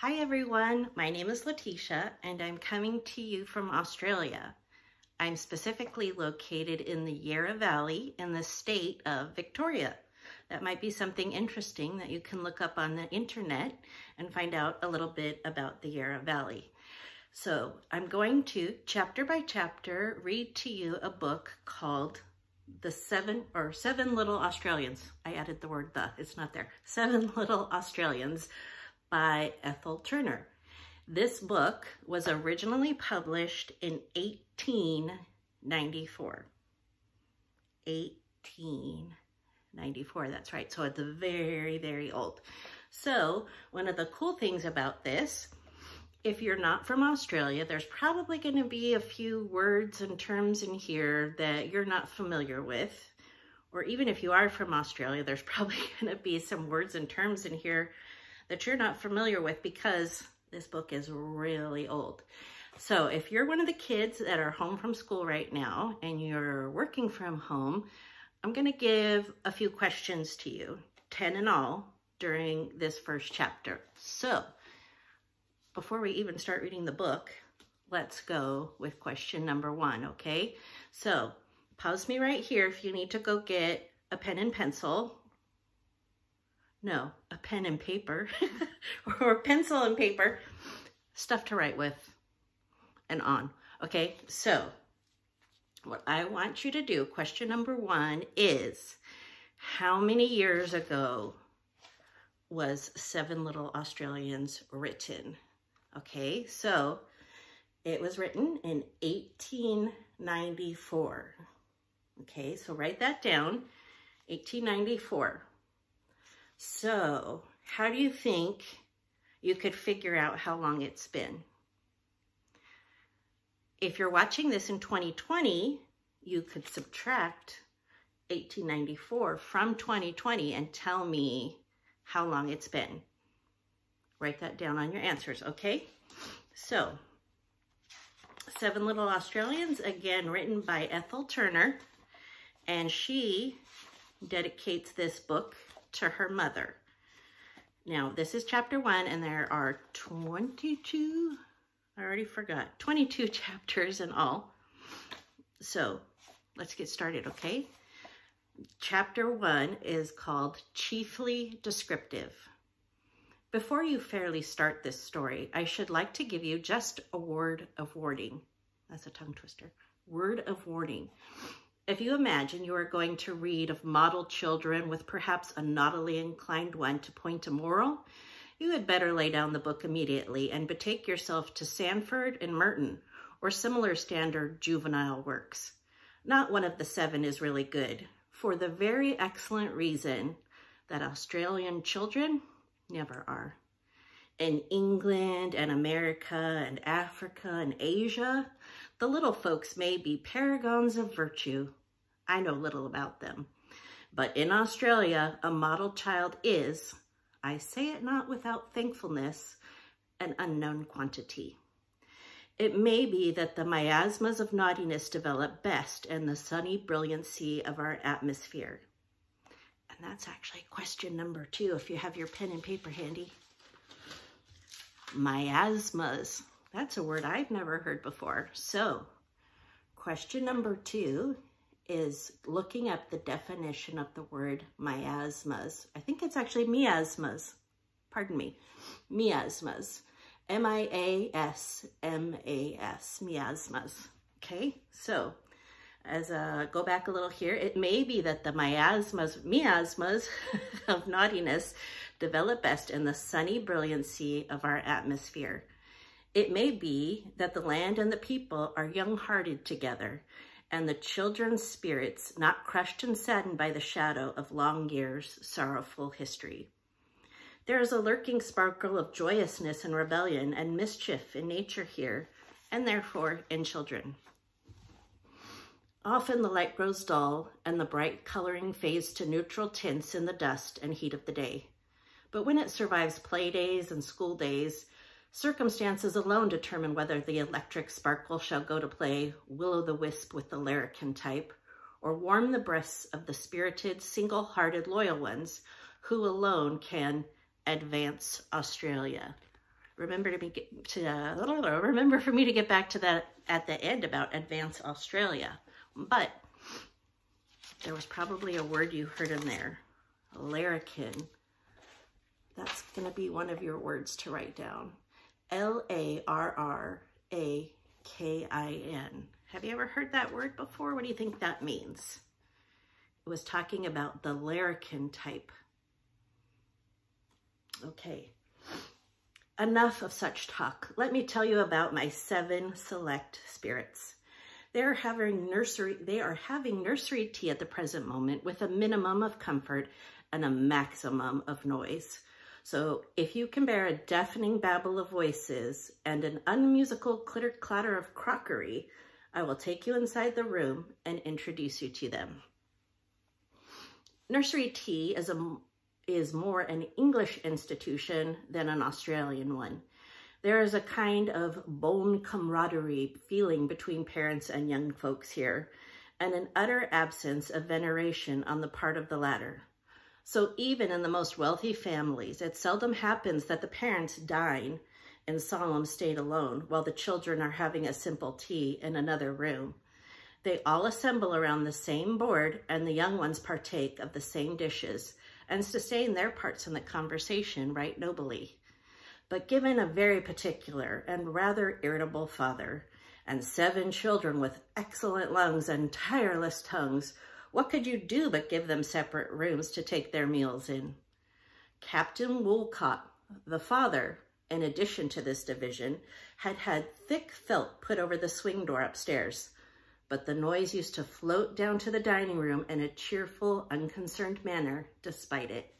Hi everyone, my name is Letitia and I'm coming to you from Australia. I'm specifically located in the Yarra Valley in the state of Victoria. That might be something interesting that you can look up on the internet and find out a little bit about the Yarra Valley. So I'm going to, chapter by chapter, read to you a book called The Seven, or Seven Little Australians. I added the word the, it's not there. Seven Little Australians by Ethel Turner. This book was originally published in 1894. 1894, that's right. So it's very, very old. So one of the cool things about this, if you're not from Australia, there's probably going to be a few words and terms in here that you're not familiar with. Or even if you are from Australia, there's probably going to be some words and terms in here that you're not familiar with because this book is really old. So if you're one of the kids that are home from school right now and you're working from home, I'm going to give a few questions to you, 10 in all, during this first chapter. So before we even start reading the book, let's go with question number one, okay? So pause me right here if you need to go get a pen and pencil no, a pen and paper or pencil and paper, stuff to write with and on. Okay, so what I want you to do, question number one is, how many years ago was Seven Little Australians written? Okay, so it was written in 1894. Okay, so write that down, 1894. So how do you think you could figure out how long it's been? If you're watching this in 2020, you could subtract 1894 from 2020 and tell me how long it's been. Write that down on your answers, okay? So, Seven Little Australians, again, written by Ethel Turner, and she dedicates this book to her mother. Now, this is chapter one, and there are 22, I already forgot, 22 chapters in all. So let's get started, okay? Chapter one is called Chiefly Descriptive. Before you fairly start this story, I should like to give you just a word of warning. That's a tongue twister. Word of warning. If you imagine you are going to read of model children with perhaps a naughtily inclined one to point a moral, you had better lay down the book immediately and betake yourself to Sandford and Merton or similar standard juvenile works. Not one of the seven is really good, for the very excellent reason that Australian children never are. In England and America and Africa and Asia, the little folks may be paragons of virtue, I know little about them. But in Australia, a model child is, I say it not without thankfulness, an unknown quantity. It may be that the miasmas of naughtiness develop best in the sunny brilliancy of our atmosphere. And that's actually question number two, if you have your pen and paper handy. Miasmas. That's a word I've never heard before. So, question number two is looking up the definition of the word miasmas. I think it's actually miasmas. Pardon me. Miasmas. M-I-A-S-M-A-S. Miasmas. Okay, so as a go back a little here, it may be that the miasmas, miasmas of naughtiness develop best in the sunny brilliancy of our atmosphere. It may be that the land and the people are young-hearted together and the children's spirits not crushed and saddened by the shadow of long years' sorrowful history. There is a lurking sparkle of joyousness and rebellion and mischief in nature here, and therefore in children. Often the light grows dull and the bright coloring fades to neutral tints in the dust and heat of the day. But when it survives play days and school days, Circumstances alone determine whether the electric sparkle shall go to play will-o'-the-wisp with the larrikin type, or warm the breasts of the spirited, single-hearted loyal ones who alone can advance Australia. remember to be to uh, remember for me to get back to that at the end about Advance Australia. But there was probably a word you heard in there, larrikin. That's going to be one of your words to write down. L-A-R-R-A-K-I-N. Have you ever heard that word before? What do you think that means? It was talking about the larrikin type. Okay, enough of such talk. Let me tell you about my seven select spirits. They're having nursery, they are having nursery tea at the present moment with a minimum of comfort and a maximum of noise. So if you can bear a deafening babble of voices and an unmusical clitter clatter of crockery, I will take you inside the room and introduce you to them. Nursery tea is, a, is more an English institution than an Australian one. There is a kind of bon camaraderie feeling between parents and young folks here, and an utter absence of veneration on the part of the latter. So even in the most wealthy families, it seldom happens that the parents dine in solemn state alone while the children are having a simple tea in another room. They all assemble around the same board and the young ones partake of the same dishes and sustain their parts in the conversation right nobly. But given a very particular and rather irritable father, and seven children with excellent lungs and tireless tongues, what could you do but give them separate rooms to take their meals in? Captain Woolcott, the father, in addition to this division, had had thick felt put over the swing door upstairs, but the noise used to float down to the dining room in a cheerful, unconcerned manner despite it.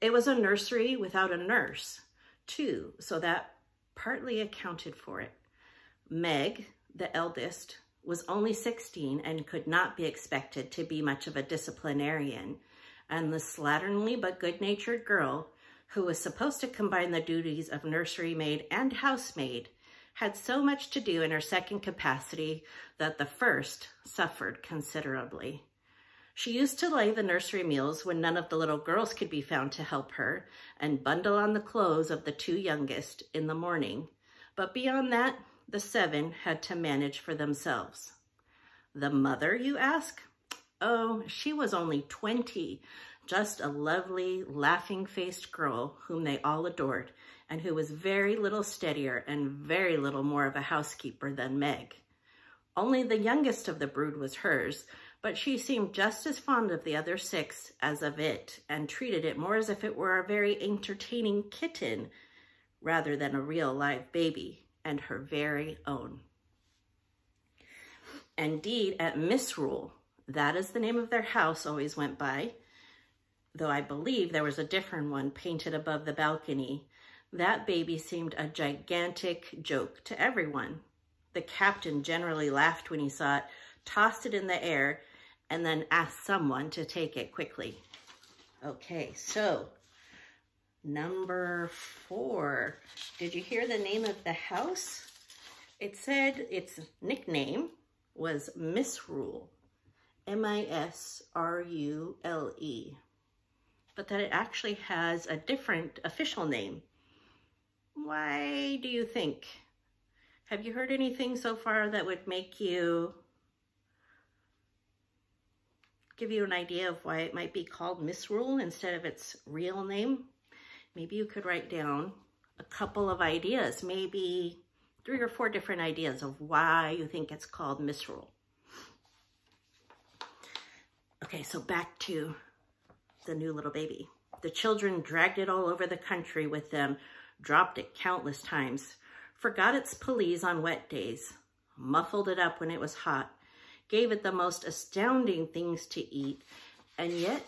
It was a nursery without a nurse, too, so that partly accounted for it. Meg, the eldest, was only 16 and could not be expected to be much of a disciplinarian, and the slatternly but good-natured girl, who was supposed to combine the duties of nursery maid and housemaid, had so much to do in her second capacity that the first suffered considerably. She used to lay the nursery meals when none of the little girls could be found to help her and bundle on the clothes of the two youngest in the morning. But beyond that, the seven had to manage for themselves. The mother, you ask? Oh, she was only 20, just a lovely, laughing-faced girl whom they all adored and who was very little steadier and very little more of a housekeeper than Meg. Only the youngest of the brood was hers, but she seemed just as fond of the other six as of it and treated it more as if it were a very entertaining kitten rather than a real live baby and her very own. Indeed, at Misrule, that is the name of their house always went by, though I believe there was a different one painted above the balcony. That baby seemed a gigantic joke to everyone. The captain generally laughed when he saw it, tossed it in the air, and then asked someone to take it quickly. Okay, so number four. Did you hear the name of the house? It said its nickname was Misrule, M-I-S-R-U-L-E, but that it actually has a different official name. Why do you think? Have you heard anything so far that would make you give you an idea of why it might be called Misrule instead of its real name. Maybe you could write down a couple of ideas, maybe three or four different ideas of why you think it's called Misrule. Okay, so back to the new little baby. The children dragged it all over the country with them, dropped it countless times, forgot its pelisse on wet days, muffled it up when it was hot, gave it the most astounding things to eat, and yet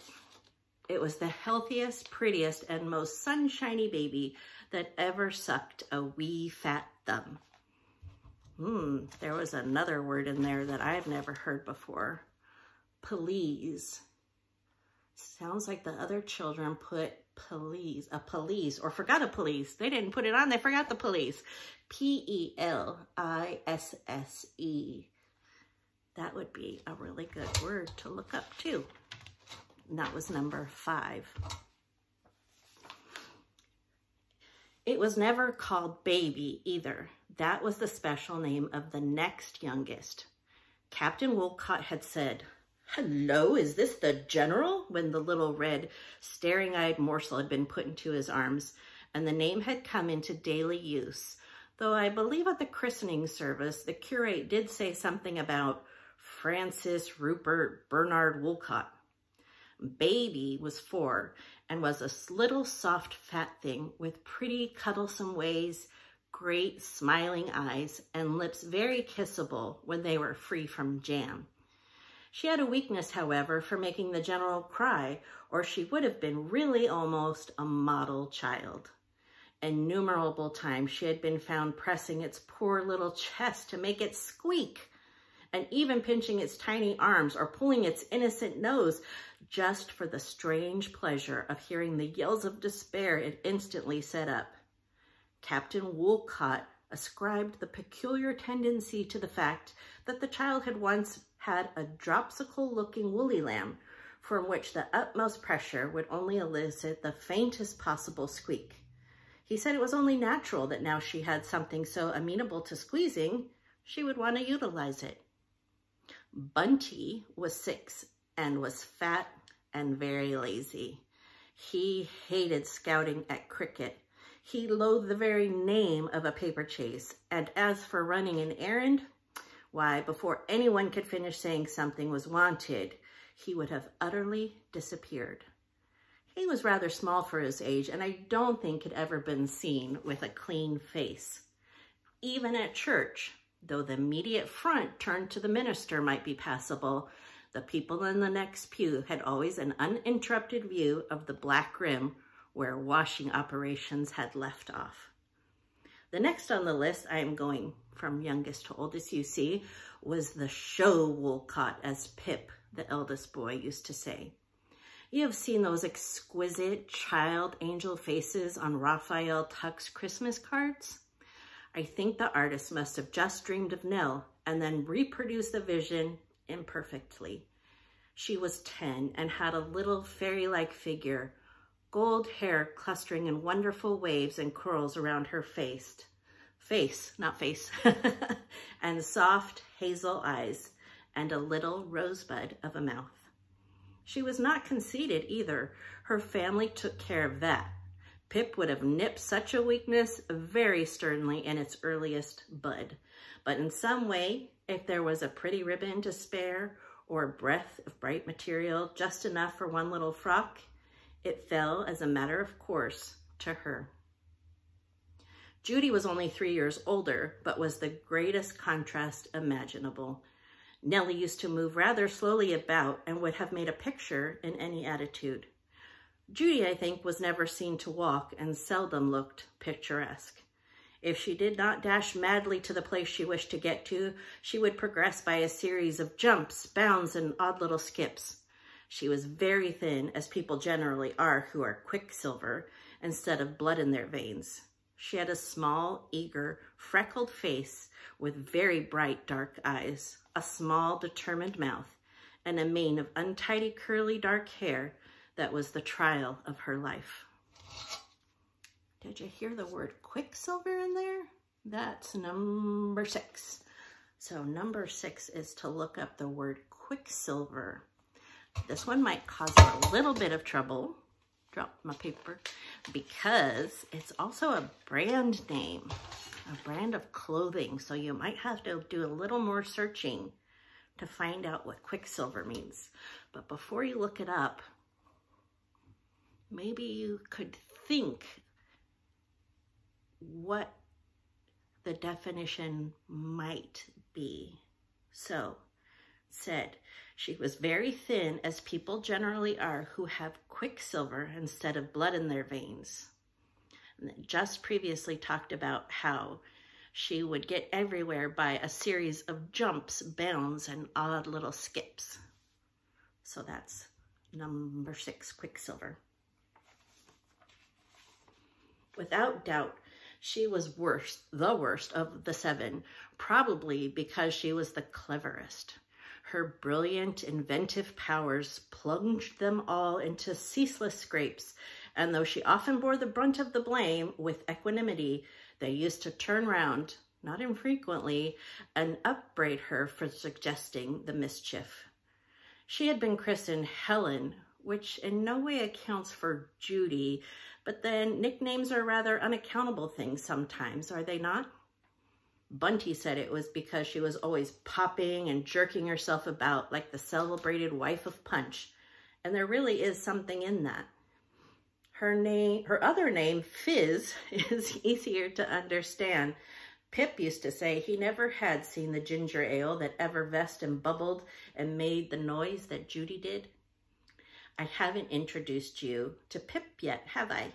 it was the healthiest, prettiest, and most sunshiny baby that ever sucked a wee fat thumb. Hmm, there was another word in there that I've never heard before. Please. Sounds like the other children put police, a police, or forgot a police. They didn't put it on, they forgot the police. P-E-L-I-S-S-E. That would be a really good word to look up too. And that was number five. It was never called baby either. That was the special name of the next youngest. Captain Woolcott had said, Hello, is this the general? When the little red, staring-eyed morsel had been put into his arms, and the name had come into daily use. Though I believe at the christening service, the curate did say something about Francis Rupert Bernard Woolcott. Baby was four and was a little soft fat thing with pretty cuddlesome ways, great smiling eyes, and lips very kissable when they were free from jam. She had a weakness, however, for making the general cry, or she would have been really almost a model child. Innumerable times she had been found pressing its poor little chest to make it squeak, and even pinching its tiny arms or pulling its innocent nose just for the strange pleasure of hearing the yells of despair it instantly set up. Captain Woolcott ascribed the peculiar tendency to the fact that the child had once had a dropsical-looking woolly lamb from which the utmost pressure would only elicit the faintest possible squeak. He said it was only natural that now she had something so amenable to squeezing, she would want to utilize it. Bunty was six and was fat and very lazy. He hated scouting at cricket. He loathed the very name of a paper chase. And as for running an errand, why, before anyone could finish saying something was wanted, he would have utterly disappeared. He was rather small for his age, and I don't think had ever been seen with a clean face. Even at church, though the immediate front turned to the minister might be passable, the people in the next pew had always an uninterrupted view of the black rim where washing operations had left off. The next on the list I am going from youngest to oldest you see, was the show Woolcott, as Pip, the eldest boy, used to say. You have seen those exquisite child angel faces on Raphael Tuck's Christmas cards? I think the artist must have just dreamed of Nell and then reproduced the vision imperfectly. She was 10 and had a little fairy-like figure, gold hair clustering in wonderful waves and curls around her face face, not face, and soft hazel eyes and a little rosebud of a mouth. She was not conceited either. Her family took care of that. Pip would have nipped such a weakness very sternly in its earliest bud. But in some way, if there was a pretty ribbon to spare or a breath of bright material just enough for one little frock, it fell as a matter of course to her. Judy was only three years older, but was the greatest contrast imaginable. Nellie used to move rather slowly about and would have made a picture in any attitude. Judy, I think, was never seen to walk and seldom looked picturesque. If she did not dash madly to the place she wished to get to, she would progress by a series of jumps, bounds, and odd little skips. She was very thin, as people generally are who are quicksilver, instead of blood in their veins. She had a small, eager, freckled face with very bright dark eyes, a small, determined mouth, and a mane of untidy, curly, dark hair that was the trial of her life. Did you hear the word quicksilver in there? That's number six. So number six is to look up the word quicksilver. This one might cause a little bit of trouble drop my paper because it's also a brand name, a brand of clothing. So you might have to do a little more searching to find out what Quicksilver means. But before you look it up, maybe you could think what the definition might be. So, said, she was very thin, as people generally are who have quicksilver instead of blood in their veins. Just previously talked about how she would get everywhere by a series of jumps, bounds, and odd little skips. So that's number six, Quicksilver. Without doubt, she was worst, the worst of the seven, probably because she was the cleverest. Her brilliant, inventive powers plunged them all into ceaseless scrapes and though she often bore the brunt of the blame with equanimity, they used to turn round, not infrequently, and upbraid her for suggesting the mischief. She had been christened Helen, which in no way accounts for Judy, but then nicknames are rather unaccountable things sometimes, are they not? Bunty said it was because she was always popping and jerking herself about like the celebrated wife of Punch, and there really is something in that. Her name, her other name, Fizz, is easier to understand. Pip used to say he never had seen the ginger ale that ever effervesced and bubbled and made the noise that Judy did. I haven't introduced you to Pip yet, have I?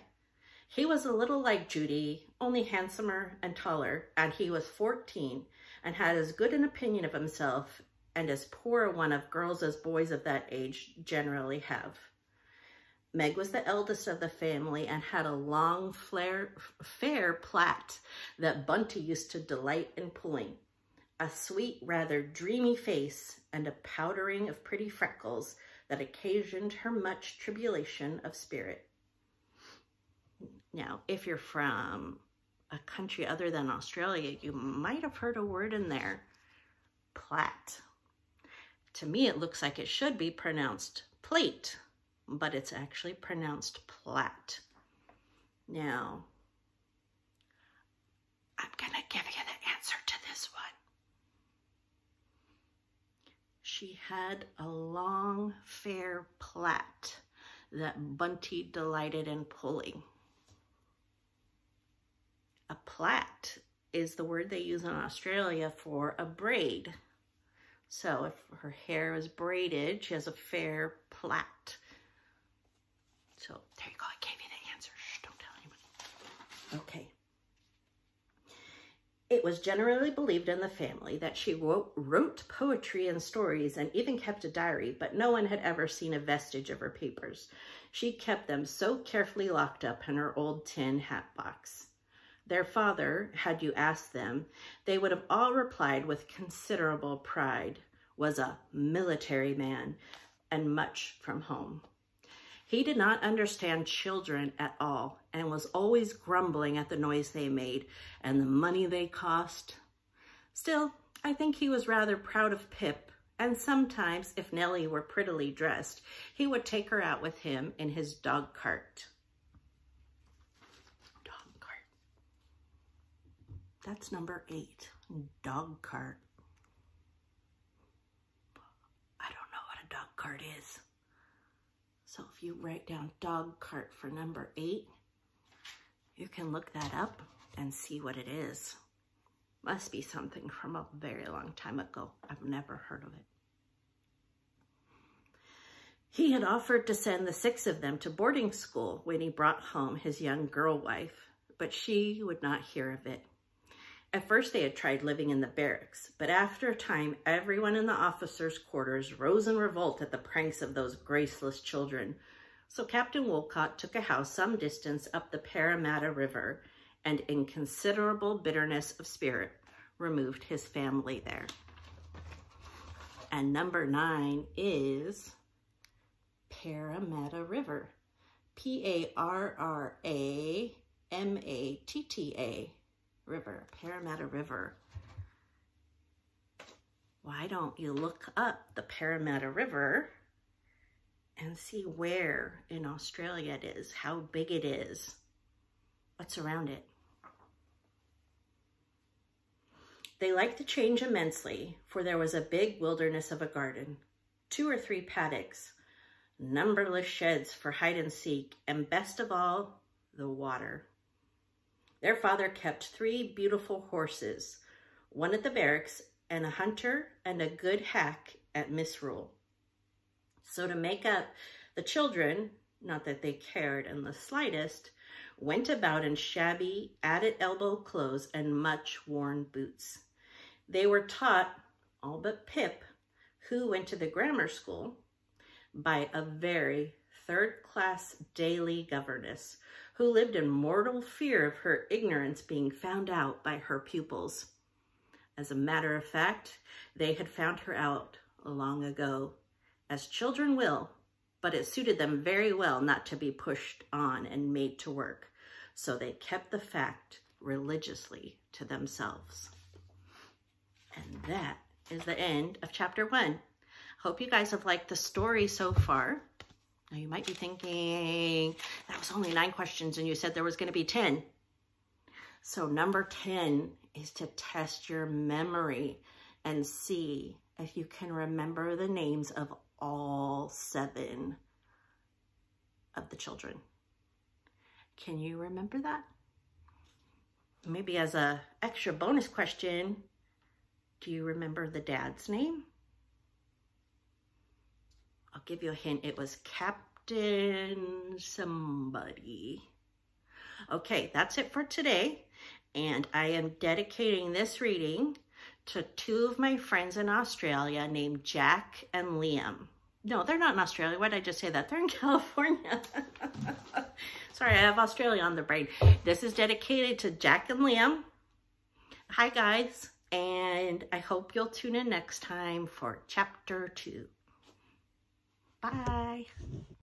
He was a little like Judy, only handsomer and taller, and he was 14 and had as good an opinion of himself and as poor a one of girls as boys of that age generally have. Meg was the eldest of the family and had a long, flare, fair plait that Bunty used to delight in pulling. A sweet, rather dreamy face and a powdering of pretty freckles that occasioned her much tribulation of spirit. Now, if you're from a country other than Australia, you might have heard a word in there, plat. To me, it looks like it should be pronounced plate but it's actually pronounced plat. Now, I'm going to give you the answer to this one. She had a long, fair plait that Bunty delighted in pulling. A plait is the word they use in Australia for a braid. So if her hair is braided, she has a fair plait. So there you go. I gave you the answer. Shh, don't tell anybody. Okay. It was generally believed in the family that she wrote, wrote poetry and stories and even kept a diary, but no one had ever seen a vestige of her papers. She kept them so carefully locked up in her old tin hat box. Their father, had you asked them, they would have all replied with considerable pride, was a military man and much from home. He did not understand children at all and was always grumbling at the noise they made and the money they cost. Still, I think he was rather proud of Pip, and sometimes, if Nellie were prettily dressed, he would take her out with him in his dog cart. Dog cart. That's number eight, dog cart. I don't know what a dog cart is. So if you write down dog cart for number eight, you can look that up and see what it is. Must be something from a very long time ago. I've never heard of it. He had offered to send the six of them to boarding school when he brought home his young girl wife, but she would not hear of it. At first, they had tried living in the barracks, but after a time, everyone in the officers' quarters rose in revolt at the pranks of those graceless children. So Captain Woolcott took a house some distance up the Parramatta River and in considerable bitterness of spirit, removed his family there. And number nine is Parramatta River. P-A-R-R-A-M-A-T-T-A River, Parramatta River. Why don't you look up the Parramatta River and see where in Australia it is, how big it is, what's around it. They liked the change immensely, for there was a big wilderness of a garden, two or three paddocks, numberless sheds for hide and seek, and best of all, the water. Their father kept three beautiful horses, one at the barracks and a hunter and a good hack at misrule. So to make up, the children, not that they cared in the slightest, went about in shabby, added elbow clothes and much worn boots. They were taught, all but Pip, who went to the grammar school, by a very third-class daily governess who lived in mortal fear of her ignorance being found out by her pupils. As a matter of fact, they had found her out long ago, as children will, but it suited them very well not to be pushed on and made to work. So they kept the fact religiously to themselves. And that is the end of chapter one. Hope you guys have liked the story so far. Now you might be thinking, that was only nine questions and you said there was going to be 10. So number 10 is to test your memory and see if you can remember the names of all seven of the children. Can you remember that? Maybe as a extra bonus question, do you remember the dad's name? I'll give you a hint. It was Captain somebody. Okay, that's it for today. And I am dedicating this reading to two of my friends in Australia named Jack and Liam. No, they're not in Australia. Why did I just say that? They're in California. Sorry, I have Australia on the brain. This is dedicated to Jack and Liam. Hi, guys. And I hope you'll tune in next time for chapter two. Bye.